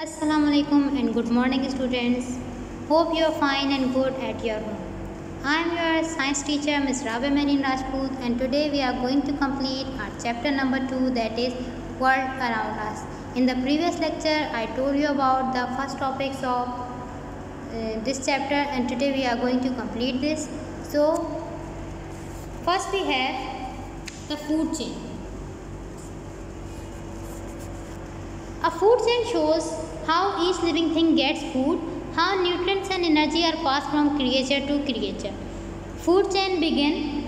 Assalamualaikum and good morning students. Hope you are fine and good at your home. I am your science teacher Ms. Menin Rajput and today we are going to complete our chapter number 2 that is world around us. In the previous lecture I told you about the first topics of uh, this chapter and today we are going to complete this. So first we have the food chain. A food chain shows how each living thing gets food, how nutrients and energy are passed from creature to creature. Food chain begin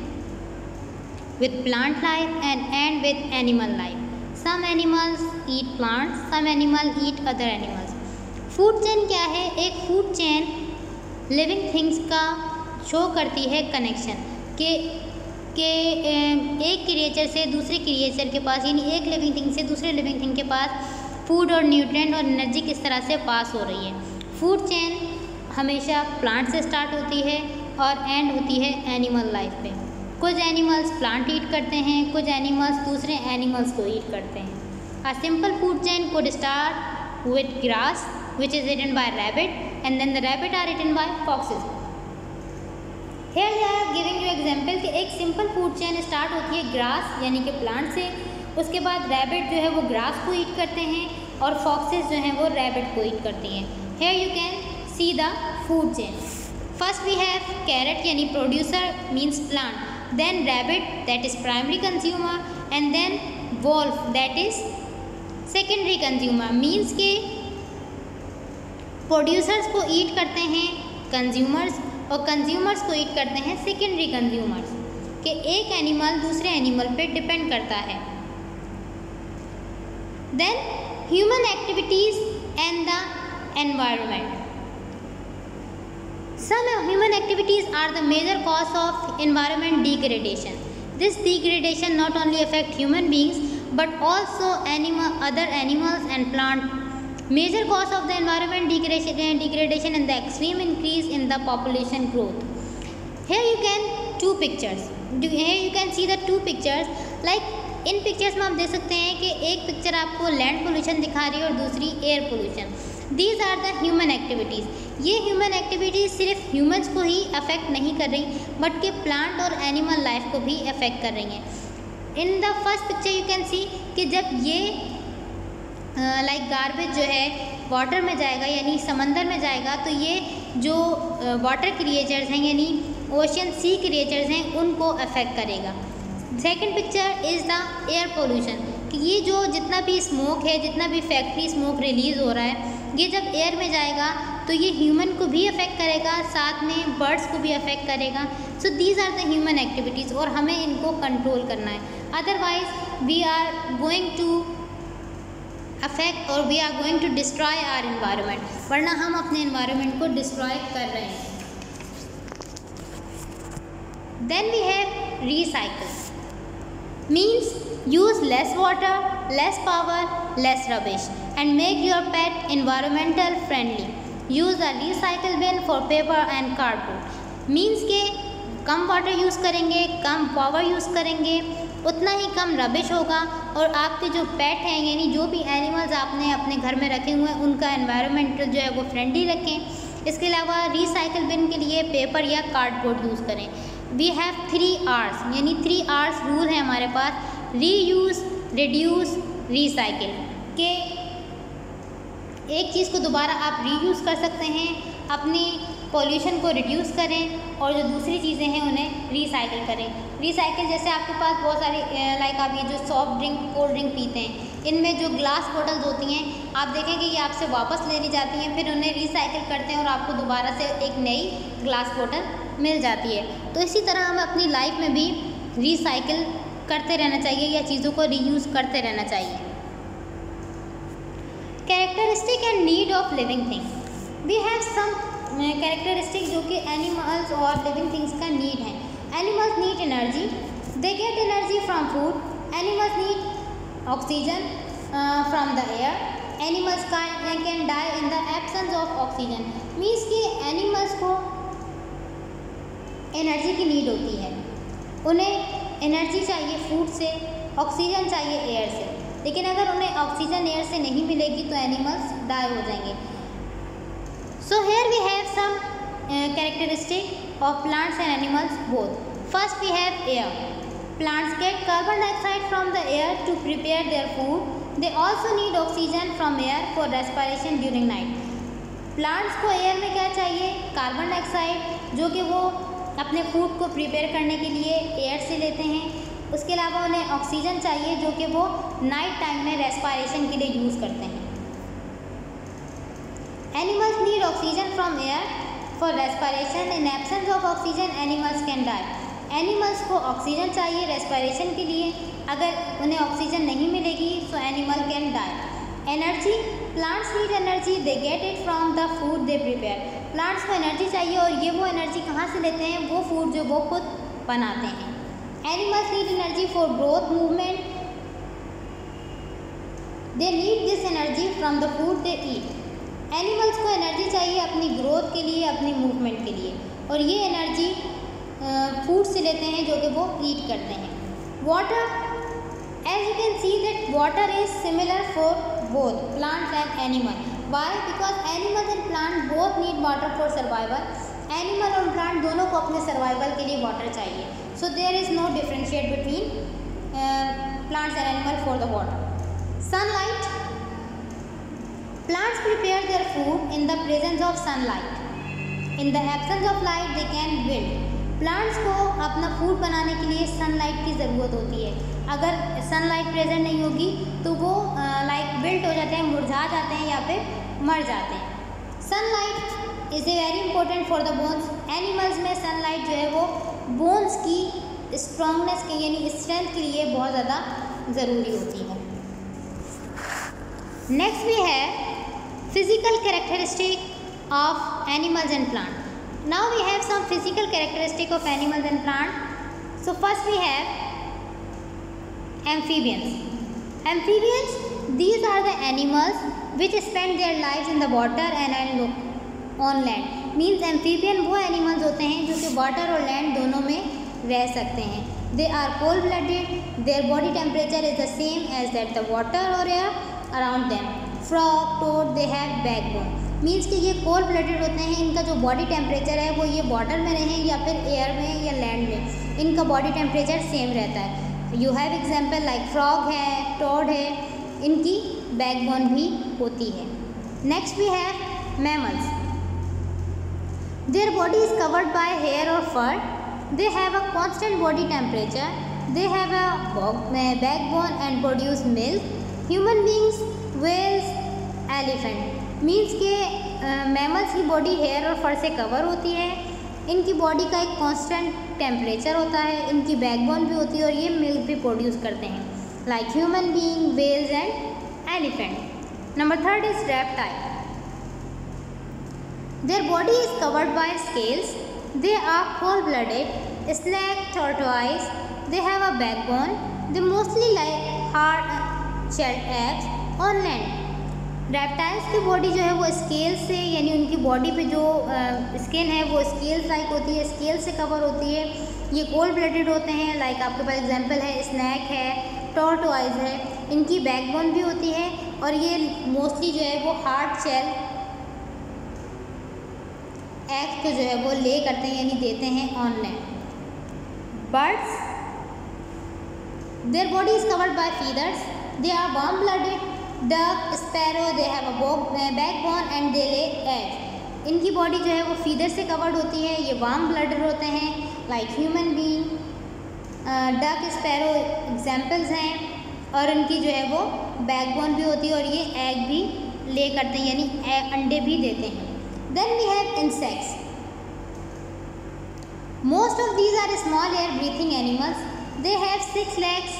with plant life and end with animal life. Some animals eat plants, some animals eat other animals. Food chain क्या है एक food chain living things का show करती है connection के के एक creature से दूसरे क्रिएचर के पास यानी एक लिविंग थिंग से दूसरे लिविंग थिंग के पास फ़ूड और न्यूट्रेंट और एनर्जी किस तरह से पास हो रही है? फ़ूड चेन हमेशा प्लांट से स्टार्ट होती है और एंड होती है एनिमल लाइफ पे। कुछ एनिमल्स प्लांट ईट करते हैं, कुछ एनिमल्स दूसरे एनिमल्स को ईट करते हैं। A simple food chain could start with grass which is eaten by rabbit and then the rabbit are eaten by foxes here I are giving you example कि एक simple food chain start होती है grass यानी कि plant से। उसके बाद rabbit जो है वो ग्रास को ईट करते हैं और फॉक्सेस जो हैं वो रैबिट को ईट करती हैं। Here you can see the food chain first we have carrot यानी producer means plant then rabbit that is primary consumer and then wolf that is secondary consumer means के producers को eat करते हैं consumers और consumers को eat करते हैं secondary consumers कि एक एनिमल दूसरे एनिमल पे डिपेंड करता है। Then human activities and the environment some human activities are the major cause of environment degradation this degradation not only affect human beings but also animal other animals and plant major cause of the environment degradation, degradation and the extreme increase in the population growth here you can two pictures here you can see the two pictures like in pictures में आप देख सकते हैं कि एक picture आपको land pollution दिखा रही है और दूसरी air pollution these are the human activities ये ह्यूमन एक्टिविटीज़ सिर्फ़ ह्यूमंस को ही अफेक्ट नहीं कर रही बट के प्लांट और एनिमल लाइफ को भी अफेक्ट कर रही हैं. In the first picture you can see कि जब ये लाइक uh, गार्बेज जो है वाटर में जाएगा यानी समंदर में जाएगा तो ये जो वाटर क्रिएचर्स हैं यानी ओशन सी क्रिएचर्स हैं उनको अफेक्ट करेगा. Second picture is the air pollution ये जो जितना भी स्मोक है, जितना भी फैक्ट्री स्मोक रिलीज़ हो रहा है, ये जब एयर में जाएगा तो ये ह्यूमन को भी अफेक्ट करेगा, साथ में बर्ड्स को भी अफेक्ट करेगा। So these are the human activities और हमें इनको कंट्रोल करना है। Otherwise we are going to affect और we are going to destroy our environment वरना हम अपने इन्वायरमेंट को डिस्ट्रॉय कर रहे हैं। Then we have recycle means use less water, less power, less rubbish and make your pet environmental friendly. Use a recycle bin for paper and cardboard. means के कम water use करेंगे कम power use करेंगे उतना ही कम rubbish होगा और आपके जो पेट हैं यानी जो भी एनिमल्स आपने अपने घर में रखे हुए हैं उनका एनवायरनमेंटल जो है वो फ्रेंडली रखें इसके अलावा रिसाइकल बिन के लिए पेपर या कार्डबोर्ड यूज़ करें वी हैव थ्री आर्स यानी थ्री आर्स रूल है हमारे पास री यूज़ रिड्यूस रिसाइकिल के एक चीज़ को दोबारा आप रीयूज़ कर सकते हैं, अपनी पॉल्यूशन को रिड्यूस करें और जो दूसरी चीज़ें हैं उन्हें रिसाइकिल करें. रिसाइकिल जैसे आपके पास बहुत सारी लाइक आप ये जो सॉफ्ट ड्रिंक कोल्ड ड्रिंक पीते हैं, इनमें जो ग्लास बॉटल्स होती हैं, आप देखेंगे ये आपसे वापस ले ली जाती हैं, फिर उन्हें रिसाइकिल करते हैं और आपको दोबारा से एक नई ग्लास बॉटल मिल जाती है। तो इसी तरह हमें अपनी लाइफ में भी रिसाइकिल करते रहना चाहिए या चीज़ों को रीयूज़ करते रहना चाहिए। Characteristic and need of living thing we have some characteristic जो कि एनिमल्स और लिविंग थिंग्स का नीड है। Animals need energy they get energy from food animals need oxygen from the air animals का can die in the absence of oxygen means कि animals को energy की need होती है। उन्हें एनर्जी चाहिए फ़ूड से, ऑक्सीजन चाहिए एयर से। लेकिन अगर उन्हें ऑक्सीजन एयर से नहीं मिलेगी तो एनिमल्स डाई हो जाएँगे। So here we have some characteristic of plants and animals both first we have air plants get carbon dioxide from the air to prepare their food they also need oxygen from air for respiration during night plants को air में क्या चाहिए? Carbon dioxide जो कि वो अपने food को prepare करने के लिए एयर से लेते हैं। उसके अलावा उन्हें ऑक्सीजन चाहिए, जो कि वो नाइट टाइम में रेस्पायरेशन के लिए यूज़ करते हैं। Animals need oxygen from air for respiration in absence of oxygen animals can die animals को ऑक्सीजन चाहिए रेस्पायरेशन के लिए। अगर उन्हें ऑक्सीजन नहीं मिलेगी तो animal can die energy plants need energy they get it from the food they prepare plants को एनर्जी चाहिए और ये वो एनर्जी कहाँ से लेते हैं? वो फ़ूड जो वो खुद बनाते हैं। Animals need energy for growth movement they need this energy from the food they eat. Animals को एनर्जी चाहिए अपनी ग्रोथ के लिए, अपनी मूवमेंट के लिए। और ये एनर्जी फ़ूड से लेते हैं जो कि वो ईट करते हैं। Water as you can see that water is similar for both plants and animal why because animal and plant both need water for survival animal और प्लांट दोनों को अपने सर्वाइवल के लिए वाटर चाहिए So there is no differentiate between uh, plants and animal for the water. Sunlight. Plants prepare their food in the presence of sunlight. In the absence of light they can build. Plants को अपना food बनाने के लिए sunlight की ज़रूरत होती है अगर सनलाइट प्रेजेंट नहीं होगी तो वो लाइक बिल्ट हो जाते हैं, मुरझा जाते हैं या फिर मर जाते हैं। Sunlight is a very important for the bones animals में सनलाइट जो है वो बोन्स की स्ट्रॉन्गनेस के, यानी स्ट्रेंथ के लिए बहुत ज़्यादा ज़रूरी होती है। नेक्स्ट भी है physical characteristic of animals and plant now we have some physical characteristic of animals and plant so first we have amphibians. Amphibians these are the animals which spend their lives in the water and, on land. Amphibian वो animals होते हैं जो कि water और land दोनों में रह सकते हैं. They are cold blooded their body temperature is the same as that the water और air around them frog toad they have backbone means कि ये कोल्ड ब्लडेड होते हैं इनका जो बॉडी टेम्परेचर है वो ये वाटर में रहें या फिर एयर में या लैंड में. इनका बॉडी टेम्परेचर सेम रहता है. You have example like frog है टॉड है, इनकी बैक बोन भी होती है। नेक्स्ट भी है mammals their body is covered by hair और fur they have a constant body temperature they have a backbone and produce milk human beings whales elephant means के मैमल्स की बॉडी हेयर और fur से cover होती है। इनकी body का एक कांस्टेंट टेम्परेचर होता है, इनकी बैकबोन भी होती है और ये मिल्क भी प्रोड्यूस करते हैं। Like human being whales and elephant number third is reptile their body is covered by scales they are whole blooded snake tortoise they have a backbone they mostly like hard shelled eggs और land reptiles की body जो है वो scale से, यानी उनकी body पे जो स्किन है, वो स्केल लाइक होती है स्केल से कवर होती है। ये कोल्ड ब्लडेड होते हैं लाइक आपके पास एग्जांपल है स्नैक है टॉर्टवाइज है, इनकी बैकबोन भी होती है और ये मोस्टली जो है वो हार्ट शेल एग को जो है वो ले करते हैं, यानी देते हैं online birds their body is covered by feathers they are warm blooded duck sparrow they have a backbone and they lay egg इनकी बॉडी जो है वो फीदर से कवर्ड होती है, ये वार्म ब्लडेड होते हैं like human being duck sparrow examples हैं और इनकी जो है वो बैकबोन भी होती है और ये एग भी ले करते हैं, यानी अंडे भी देते हैं then we have insects most of these are small air breathing animals. They have six legs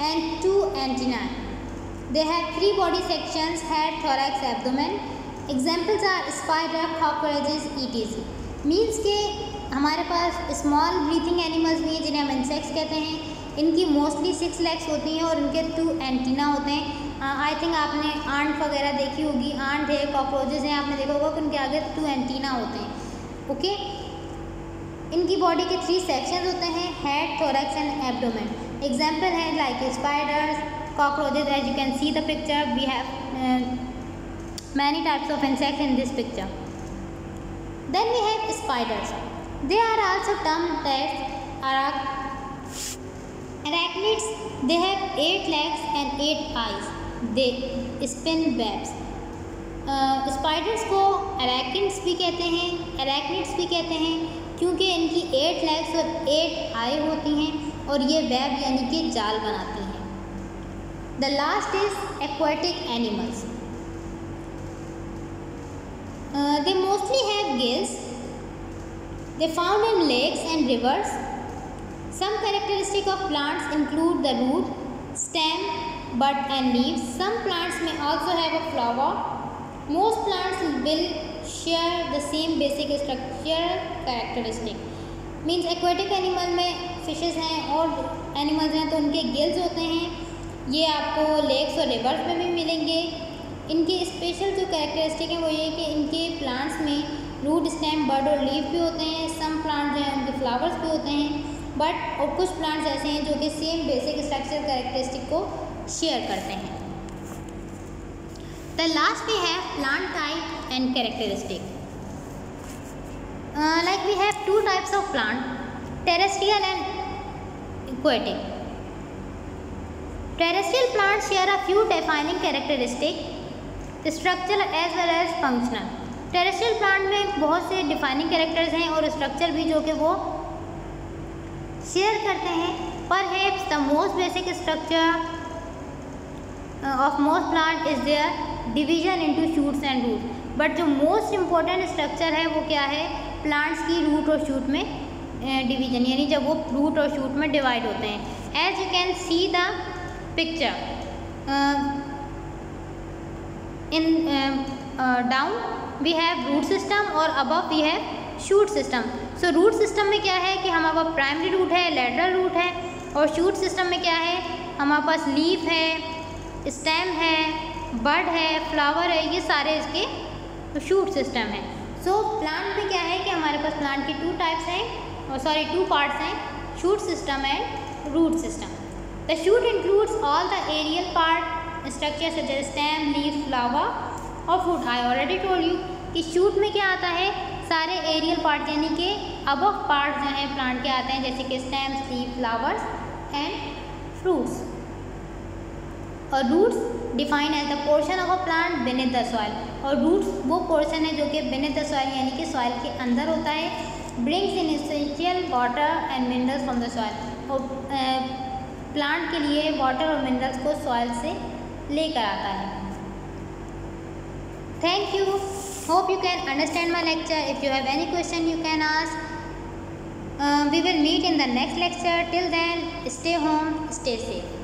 and two antennae. They have three body sections, head, thorax, abdomen. Examples are spider, cockroaches, etc. Means के हमारे पास small breathing animals भी हैं जिन्हें हम insects कहते हैं। इनकी mostly six legs होती हैं और इनके टू एंटीना होते हैं। आई थिंक आपने आंट वगैरह देखी होगी। आंट है कॉकरोचेज हैं आपने देखा होगा कि उनके आगे टू एंटीना होते हैं। ओके इनकी बॉडी के थ्री सेक्शंस होते हैं head thorax and abdomen example है like spiders cockroaches as you can see the picture we have uh, many types of insects in this picture then we have spiders they are also termed as arachnids they have eight legs and eight eyes they spin webs spiders को arachnids भी कहते हैं अरैकनिड्स भी कहते हैं क्योंकि इनकी eight legs और एट आई होती हैं और ये वेब यानी कि जाल बनाती हैं the last is aquatic animals they mostly have gills they found in lakes and rivers some characteristic of plants include the root stem bud and leaves some plants में also have a flower most plants will share the same basic structure characteristic. मीन्स aquatic animal में fishes हैं और animals हैं तो उनके gills होते हैं. ये आपको लेक्स और रिवर्स में भी मिलेंगे इनके स्पेशल जो कैरेक्टरिस्टिक हैं वो ये कि इनके प्लांट्स में रूट स्टेम बर्ड और लीफ भी होते हैं सम प्लांट जो हैं, उनके फ्लावर्स भी होते हैं बट और कुछ प्लांट्स ऐसे हैं जो कि सेम बेसिक स्ट्रक्चर कैरेक्टरिस्टिक को शेयर करते हैं the last we have plant type and characteristic. Like we have two types of plant terrestrial and aquatic. Terrestrial plants share a few defining characteristics, structural as well as functional. Terrestrial plant में बहुत से defining characters हैं और structure भी जो कि वो share करते हैं। Perhaps the most basic structure of most plant is their division into shoots and root but जो मोस्ट इंपॉर्टेंट स्ट्रक्चर है वो क्या है? प्लांट्स की रूट और शूट में डिवीज़न यानी जब वो रूट और शूट में डिवाइड होते हैं। As you can see the picture in down we have root system और above we have shoot system so root system में क्या है कि हमारे पास प्राइमरी रूट है लेटरल रूट है और शूट सिस्टम में क्या है? हमारे पास लीफ है स्टेम है बर्ड है फ्लावर है, ये सारे इसके शूट सिस्टम है। सो प्लांट में क्या है कि हमारे पास प्लांट के टू टाइप्स हैं और सॉरी टू पार्ट्स हैं shoot system and root system the shoot includes all the aerial part structure such as stem leaf flower और food I already told you कि शूट में क्या आता है? सारे एरियल पार्ट यानी कि अब पार्ट जो हैं प्लांट के आते हैं, जैसे कि stems leaf flowers and fruits और roots define as the portion of a plant beneath the soil और रूट्स वो पोर्शन है जो कि बेनिथ द सॉइल यानी कि सॉइल के अंदर होता है brings in essential water and minerals from the soil और प्लांट के लिए वाटर और मिनरल्स को सॉइल से लेकर आता है। Thank you hope you can understand my lecture if you have any question you can ask we will meet in the next lecture till then stay home stay safe